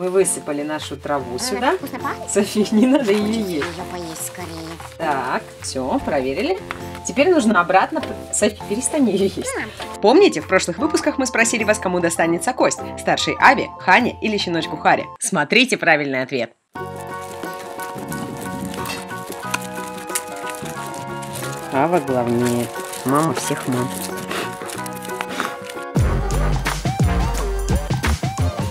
Мы высыпали нашу траву Она сюда. вкусно пахнет. Софи, не надо ее есть. ее поесть скорее. Так, все, проверили. Теперь нужно обратно... Софи, перестань ее есть. Помните, в прошлых выпусках мы спросили вас, кому достанется кость? Старшей Абе, Хане или щеночку Харе? Смотрите правильный ответ. Ава главнее. Мама всех мам.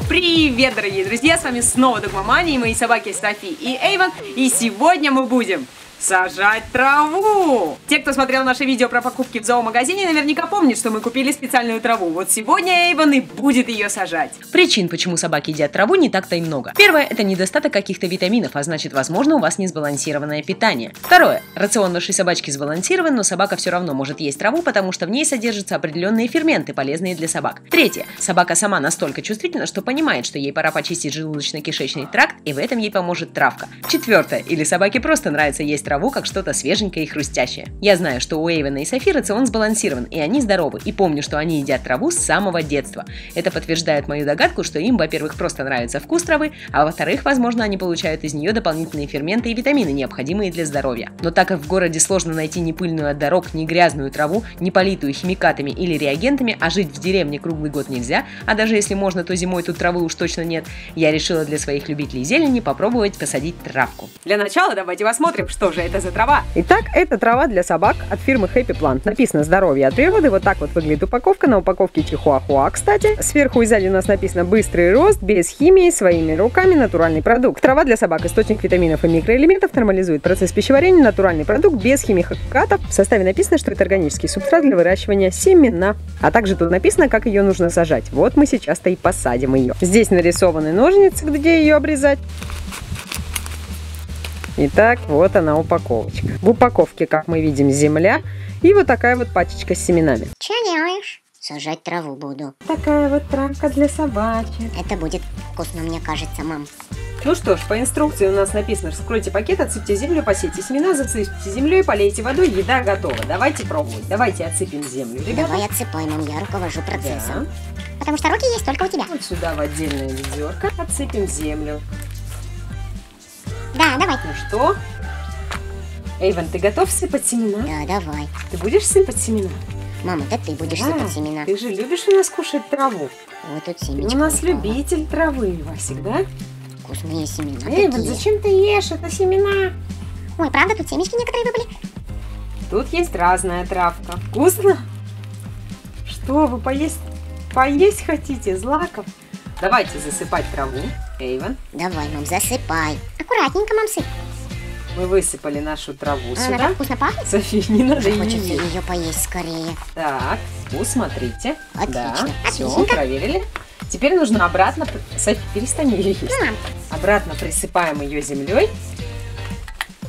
Привет, дорогие друзья! С вами снова Догмамания и мои собаки Софи и Эйвен. И сегодня мы будем сажать траву! Те, кто смотрел наше видео про покупки в зоомагазине, наверняка помнят, что мы купили специальную траву. Вот сегодня Эйвен и будет ее сажать. Причин, почему собаки едят траву, не так-то и много. Первое – это недостаток каких-то витаминов, а значит, возможно, у вас несбалансированное питание. Второе – рацион вашей собачки сбалансирован, но собака все равно может есть траву, потому что в ней содержатся определенные ферменты, полезные для собак. Третье – собака сама настолько чувствительна, что понимает, что ей пора почистить желудочно-кишечный тракт, и в этом ей поможет травка. Четвертое – или собаке просто нравится есть траву, как что-то свеженькое и хрустящее. Я знаю, что у Эйвена и Софи рацион сбалансирован, и они здоровы, и помню, что они едят траву с самого детства. Это подтверждает мою догадку, что им, во-первых, просто нравится вкус травы, а во-вторых, возможно, они получают из нее дополнительные ферменты и витамины, необходимые для здоровья. Но так как в городе сложно найти ни пыльную от дорог, ни грязную траву, не политую химикатами или реагентами, а жить в деревне круглый год нельзя, а даже если можно, то зимой тут травы уж точно нет, я решила для своих любителей зелени попробовать посадить травку. Для начала давайте посмотрим, что же это за трава. Итак, это трава для собак от фирмы Happy Plant. Написано «Здоровье от природы». Вот так вот выглядит упаковка. На упаковке чихуахуа, кстати. Сверху и сзади у нас написано «Быстрый рост, без химии, своими руками, натуральный продукт». Трава для собак – источник витаминов и микроэлементов, нормализует процесс пищеварения, натуральный продукт, без химикатов. В составе написано, что это органический субстрат для выращивания семена. А также тут написано, как ее нужно сажать. Вот мы сейчас-то и посадим ее. Здесь нарисованы ножницы, где ее обрезать. Итак, вот она упаковочка. В упаковке, как мы видим, земля и вот такая вот пачечка с семенами. че делаешь? Сажать траву буду. Такая вот травка для собачек. Это будет вкусно, мне кажется, мам. Ну что ж, по инструкции у нас написано, вскройте пакет, отсыпьте землю, посейте семена, засыпьте землей, полейте водой, еда готова. Давайте пробовать. Давайте отсыпем землю, ребята. Давай отсыпай, мам, я руковожу Да. процессом. Потому что руки есть только у тебя. Вот сюда в отдельное ведерко отсыпем землю. Да, давай. Ну что? Эйвен, ты готов сыпать семена? Да, давай. Ты будешь сыпать семена? Мам, это ты будешь Да. сыпать семена. Ты же любишь у нас кушать траву. Вот тут Ты семечко. у нас упало. любитель травы, Васик, да? Вкусные семена Эйвен, такие. зачем ты ешь? Это семена. Ой, правда, тут семечки некоторые выпали? Тут есть разная травка. Вкусно? Что, вы поесть, поесть хотите, злаков? Давайте засыпать траву. Эйвен, Давай, мам, засыпай. Аккуратненько, мам, сыпь. мы высыпали нашу траву Она сюда. так вкусно пахнет. Софи, не надо ее хочется есть. ее поесть скорее. Так, ну смотрите. Отлично. Да, все, проверили. Теперь нужно обратно... Софи, перестань ее есть. Ну, мам, Обратно присыпаем ее землей.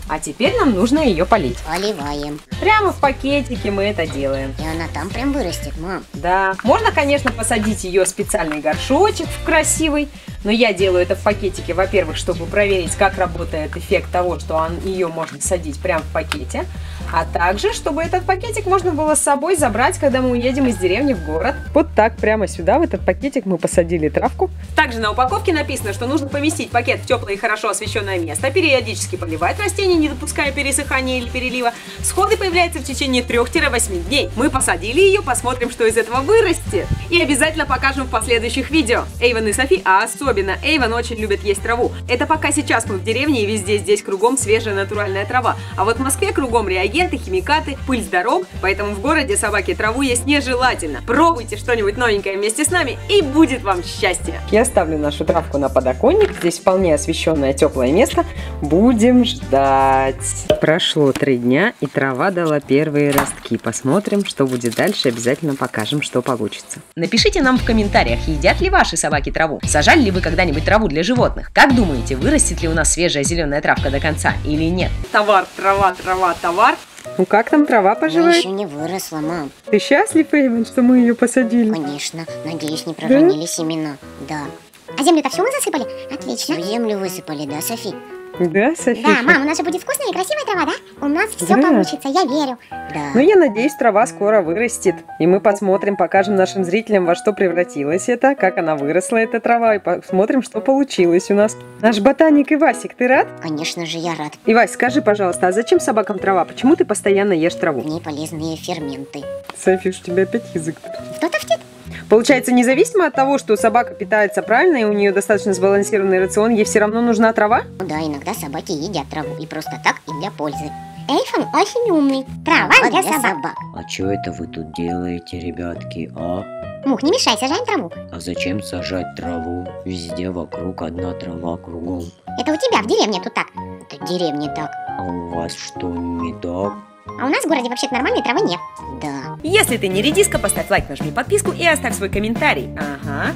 А теперь нам нужно ее полить. поливаем. Прямо в пакетике мы это делаем. И она там прям вырастет, мам. Да, можно, конечно, посадить ее в специальный горшочек в красивый, но я делаю это в пакетике, во-первых, чтобы проверить, как работает эффект того, что он, ее можно садить прямо в пакете, а также, чтобы этот пакетик можно было с собой забрать, когда мы уедем из деревни в город. Вот так прямо сюда, в этот пакетик мы посадили травку. Также на упаковке написано, что нужно поместить пакет в теплое и хорошо освещенное место, периодически поливать растения, не допуская пересыхания или перелива. Всходы появляются в течение 3-8 дней. Мы посадили ее, посмотрим, что из этого вырастет. И обязательно покажем в последующих видео. Эйвен и Софи, а особенно Эйвен очень любят есть траву. Это пока сейчас мы в деревне и везде здесь кругом свежая натуральная трава. А вот в Москве кругом реагенты, химикаты, пыль с дорог, поэтому в городе собаки траву есть нежелательно. Пробуйте что-нибудь новенькое вместе с нами и будет вам счастье. Я ставлю нашу травку на подоконник. Здесь вполне освещенное теплое место. Будем ждать. Прошло три дня, и трава дала первые ростки. Посмотрим, что будет дальше. Обязательно покажем, что получится. Напишите нам в комментариях, едят ли ваши собаки траву, сажали ли вы когда-нибудь траву для животных, как думаете, вырастет ли у нас свежая зеленая травка до конца или нет? Товар, трава, трава, товар. Ну как там трава Она поживает? еще не выросла, мам. Ты счастлив, Эйвен, что мы ее посадили? Конечно. Надеюсь, не проронили семена. Да. А землю-то всю мы засыпали? Отлично. Всю землю высыпали, да, Софи? Да, София? Да, мам, у нас же будет вкусная и красивая трава, да? Все Да. получится, я верю. Да. Ну, я надеюсь, трава скоро вырастет. И мы посмотрим, покажем нашим зрителям, во что превратилась это, как она выросла, эта трава, и посмотрим, что получилось у нас. Наш ботаник Ивасик, ты рад? Конечно же, я рад. Ивась, скажи, пожалуйста, а зачем собакам трава? Почему ты постоянно ешь траву? В ней полезные ферменты. Софиш, у тебя опять язык. Кто-то втит. Получается, независимо от того, что собака питается правильно и у нее достаточно сбалансированный рацион, ей все равно нужна трава? Ну да, иногда собаки едят траву. И просто так, и для пользы. Эйфон очень умный. Трава Вот для собак. А что это вы тут делаете, ребятки, а? Мух, не мешай, сажаем траву. А зачем сажать траву? Везде вокруг одна трава кругом. Это у тебя в деревне тут так. Это в деревне так. А у вас что, не так? А у нас в городе вообще-то нормальной травы нет. Да. Если ты не редиска, поставь лайк, нажми подписку и оставь свой комментарий. Ага.